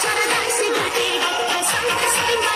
trying to nice, you got. I, I, I, I,